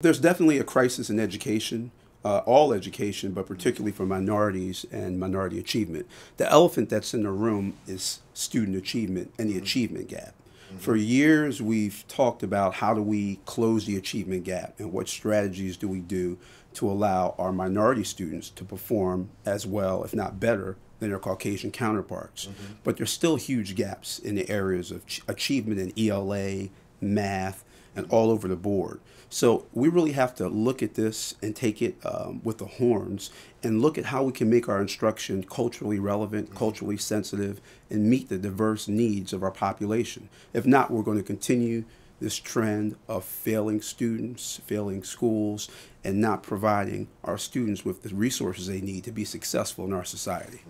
There's definitely a crisis in education, uh, all education, but particularly for minorities and minority achievement. The elephant that's in the room is student achievement and the mm-hmm. achievement gap. Mm-hmm. For years, we've talked about how do we close the achievement gap and what strategies do we do to allow our minority students to perform as well, if not better, than their Caucasian counterparts. Mm-hmm. But there's still huge gaps in the areas of ch- achievement in ELA, math, and all over the board. So we really have to look at this and take it um, with the horns and look at how we can make our instruction culturally relevant, culturally sensitive, and meet the diverse needs of our population. If not, we're going to continue this trend of failing students, failing schools, and not providing our students with the resources they need to be successful in our society.